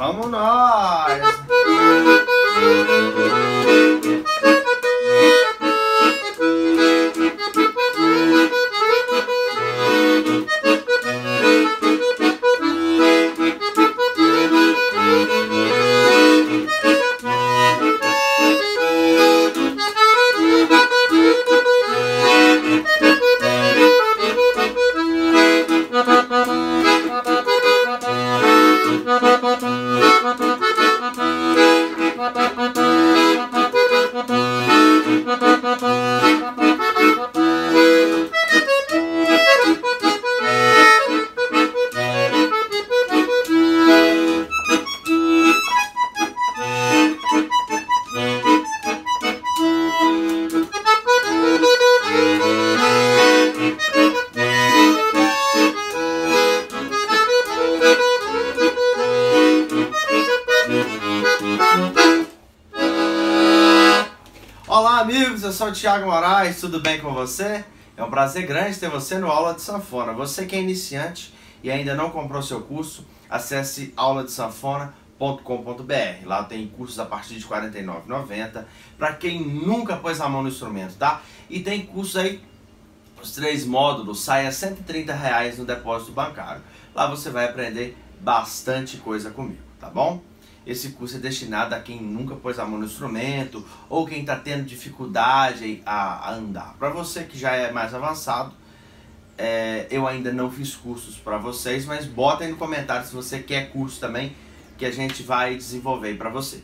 Vamos nós! Amigos, eu sou o Thiago Moraes, tudo bem com você? É um prazer grande ter você no Aula de Sanfona. Você que é iniciante e ainda não comprou seu curso, acesse auladesanfona.com.br. Lá tem cursos a partir de R$ 49,90 para quem nunca pôs a mão no instrumento, tá? E tem cursos aí, os três módulos, sai a 130 reais no depósito bancário. Lá você vai aprender bastante coisa comigo, tá bom? Esse curso é destinado a quem nunca pôs a mão no instrumento ou quem está tendo dificuldade a, a andar. Para você que já é mais avançado, é, eu ainda não fiz cursos para vocês, mas bota aí no comentário se você quer curso também que a gente vai desenvolver para você.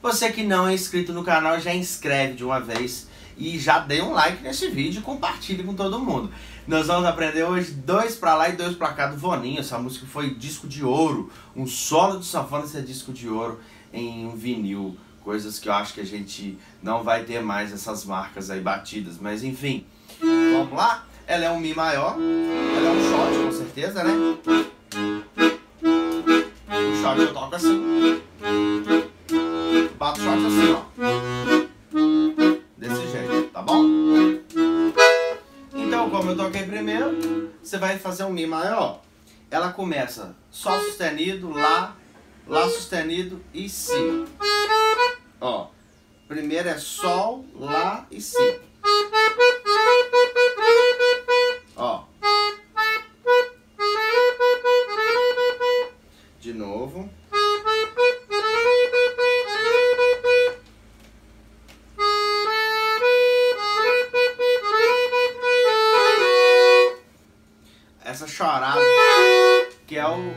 Você que não é inscrito no canal, já inscreve de uma vez e já dê um like nesse vídeo e compartilhe com todo mundo. Nós vamos aprender hoje dois pra lá e dois pra cá do Voninho. Essa música foi disco de ouro, um solo de sanfona ser disco de ouro em um vinil. Coisas que eu acho que a gente não vai ter mais essas marcas aí batidas. Mas enfim, vamos lá? Ela é um Mi maior, ela é um shot com certeza, né? O shot eu toco assim. Bato shot assim, ó. Como eu toquei primeiro, você vai fazer um Mi maior. Ela começa Sol sustenido, Lá, Lá sustenido e Si. Ó, primeiro é Sol, Lá e Si.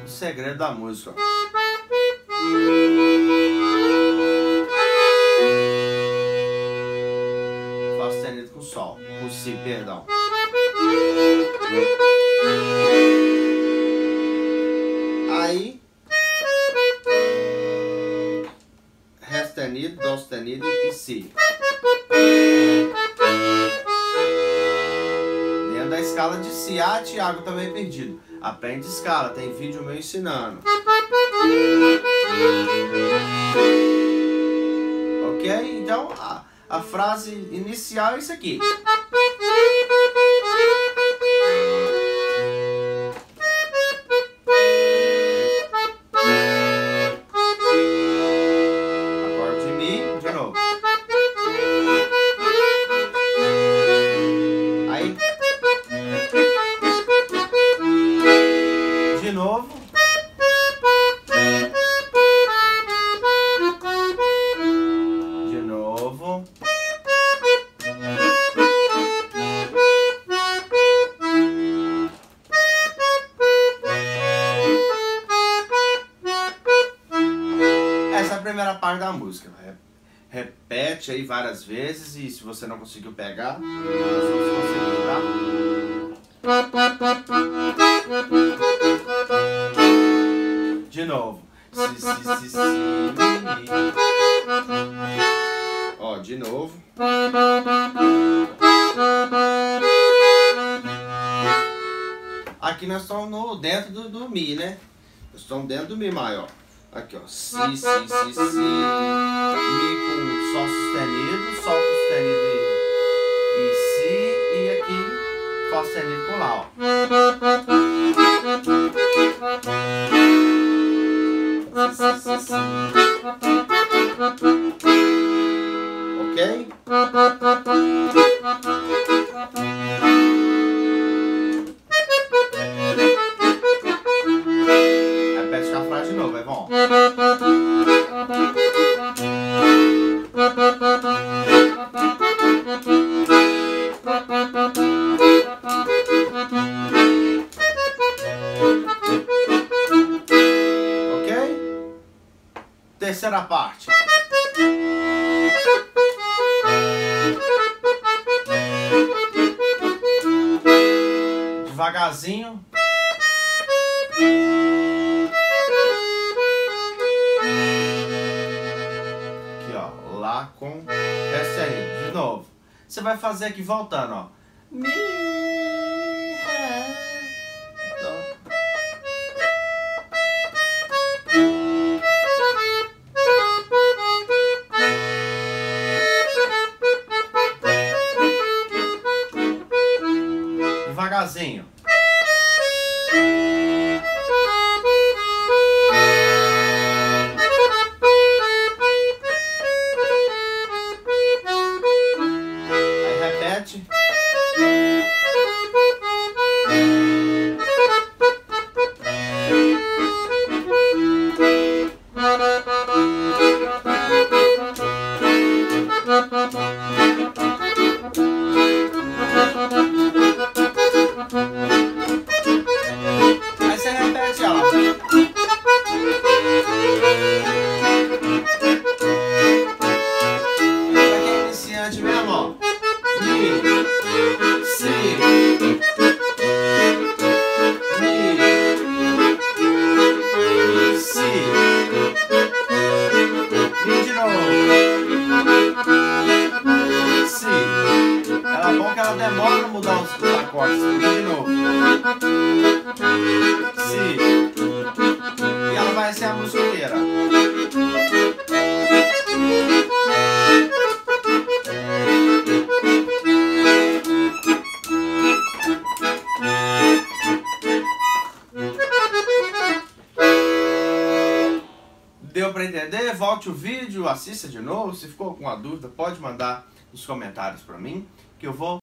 O segredo da música. Fá sustenido com Sol, com Si, perdão. Aí Ré sustenido, Dó sustenido e Si. Escala de Si. Ah, Thiago, também perdido. Aprende escala, tem vídeo meu ensinando. Ok? Então a, a frase inicial é isso aqui. Primeira parte da música. Re- Repete aí várias vezes e se você não conseguiu pegar, tá? De novo. Ó, de novo. Aqui nós estamos no, dentro do, do Mi, né? Nós estamos dentro do Mi maior. Aqui, ó. Si, si, si, si. Mi com Sol sustenido, Sol sustenido e, e Si. E aqui, Fá sustenido com Lá, ó. Ok? Terceira parte. Devagarzinho. Você vai fazer aqui voltando, ó. Mi de novo, si. E ela vai ser a música inteira. Deu pra entender? Volte o vídeo, assista de novo. Se ficou com alguma dúvida, pode mandar nos comentários pra mim, que eu vou